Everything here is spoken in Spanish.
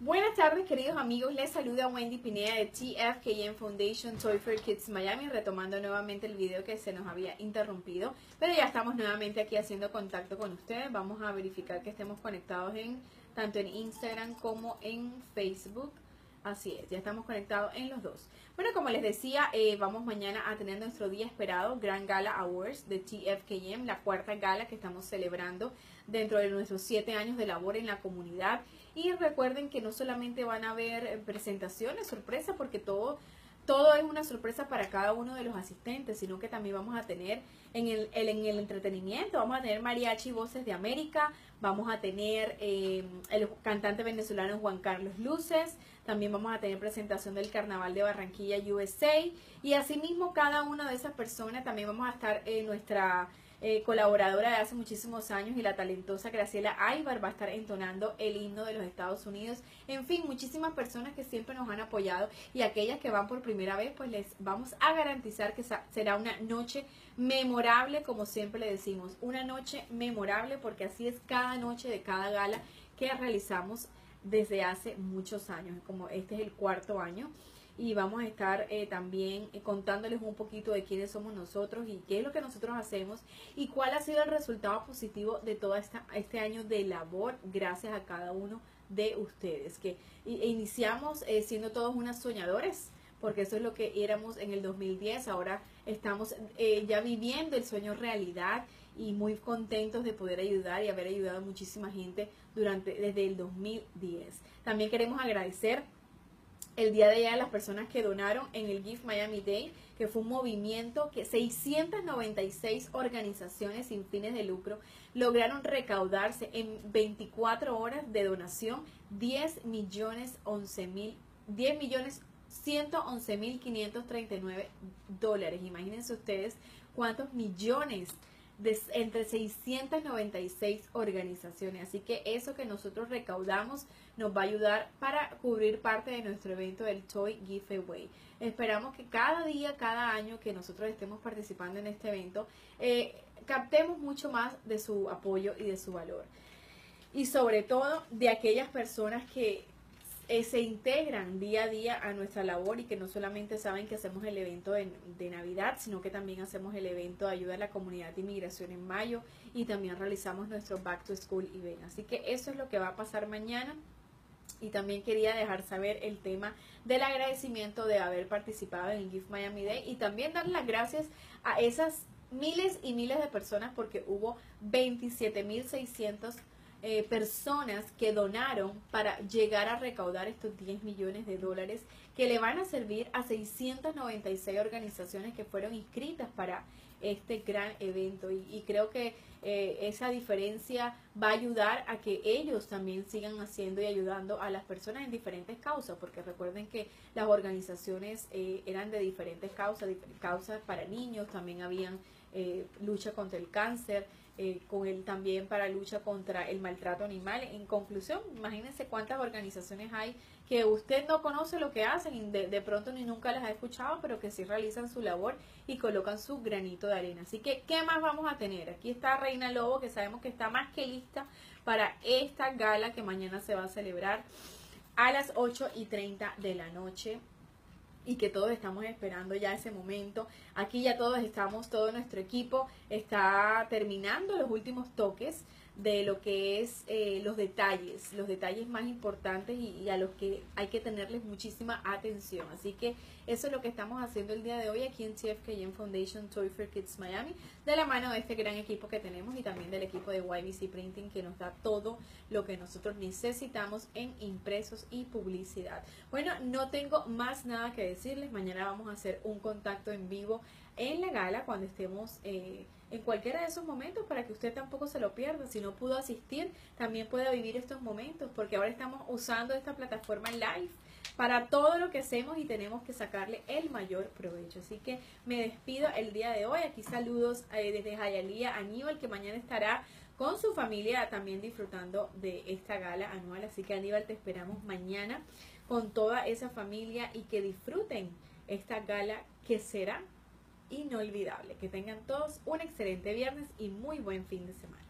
Buenas tardes, queridos amigos. Les saluda Wendy Pineda de TFKM Foundation Toy for Kids Miami, retomando nuevamente el video que se nos había interrumpido. Pero ya estamos nuevamente aquí haciendo contacto con ustedes. Vamos a verificar que estemos conectados en tanto en Instagram como en Facebook. Así es, ya estamos conectados en los dos. Bueno, como les decía, eh, vamos mañana a tener nuestro día esperado, Gran Gala Awards de TFKM, la cuarta gala que estamos celebrando dentro de nuestros siete años de labor en la comunidad. Y recuerden que no solamente van a haber presentaciones, sorpresa, porque todo, todo es una sorpresa para cada uno de los asistentes, sino que también vamos a tener en el, en el entretenimiento, vamos a tener mariachi Voces de América, vamos a tener eh, el cantante venezolano Juan Carlos Luces, también vamos a tener presentación del Carnaval de Barranquilla USA y asimismo cada una de esas personas también vamos a estar en nuestra eh, colaboradora de hace muchísimos años y la talentosa Graciela Aybar va a estar entonando el himno de los Estados Unidos. En fin, muchísimas personas que siempre nos han apoyado y aquellas que van por primera vez, pues les vamos a garantizar que será una noche memorable, como siempre le decimos, una noche memorable porque así es cada noche de cada gala que realizamos desde hace muchos años, como este es el cuarto año y vamos a estar eh, también eh, contándoles un poquito de quiénes somos nosotros y qué es lo que nosotros hacemos y cuál ha sido el resultado positivo de todo esta, este año de labor gracias a cada uno de ustedes, que iniciamos eh, siendo todos unas soñadores, porque eso es lo que éramos en el 2010, ahora estamos ya viviendo el sueño realidad y muy contentos de poder ayudar y haber ayudado a muchísima gente durante desde el 2010. También queremos agradecer el día de ayer las personas que donaron en el Gift Miami Day, que fue un movimiento que 696 organizaciones sin fines de lucro lograron recaudarse en 24 horas de donación 10 millones 11 mil 10 millones 111 mil 539 dólares. Imagínense ustedes cuántos millones entre 696 organizaciones. Así que eso que nosotros recaudamos nos va a ayudar para cubrir parte de nuestro evento del Toy Giveaway. Esperamos que cada día, cada año que nosotros estemos participando en este evento, eh, captemos mucho más de su apoyo y de su valor. Y sobre todo de aquellas personas que eh, se integran día a día a nuestra labor y que no solamente saben que hacemos el evento de, Navidad, sino que también hacemos el evento de ayuda a la comunidad de inmigración en mayo y también realizamos nuestro Back to School event. Así que eso es lo que va a pasar mañana. Y también quería dejar saber el tema del agradecimiento de haber participado en el Gift Miami Day y también dar las gracias a esas miles y miles de personas porque hubo 27.600 eh, personas que donaron para llegar a recaudar estos 10 millones de dólares que le van a servir a 696 organizaciones que fueron inscritas para este gran evento. Y, creo que eh, esa diferencia va a ayudar a que ellos también sigan haciendo y ayudando a las personas en diferentes causas, porque recuerden que las organizaciones eh, eran de diferentes causas, causas para niños, también habían lucha contra el cáncer, eh, con él también para lucha contra el maltrato animal. En conclusión, imagínense cuántas organizaciones hay que usted no conoce lo que hacen y de, pronto ni nunca las ha escuchado, pero que sí realizan su labor y colocan su granito de arena. Así que, ¿qué más vamos a tener? Aquí está Reina Lobo, que sabemos que está más que lista para esta gala que mañana se va a celebrar a las 8 y 30 de la noche y que todos estamos esperando ya ese momento. Aquí ya todos estamos, todo nuestro equipo está terminando los últimos toques de lo que es eh, los detalles, los detalles más importantes y, a los que hay que tenerles muchísima atención. Así que eso es lo que estamos haciendo el día de hoy aquí en TFKM Foundation Toy for Kids Miami, de la mano de este gran equipo que tenemos y también del equipo de YBC Printing que nos da todo lo que nosotros necesitamos en impresos y publicidad. Bueno, no tengo más nada que decirles. Mañana vamos a hacer un contacto en vivo en la gala cuando estemos... Eh, en cualquiera de esos momentos para que usted tampoco se lo pierda. Si no pudo asistir, también pueda vivir estos momentos, porque ahora estamos usando esta plataforma live para todo lo que hacemos y tenemos que sacarle el mayor provecho. Así que me despido el día de hoy. Aquí saludos eh, desde Jayalía Aníbal, que mañana estará con su familia también disfrutando de esta gala anual. Así que Aníbal, te esperamos mañana con toda esa familia y que disfruten esta gala que será inolvidable. Que tengan todos un excelente viernes y muy buen fin de semana.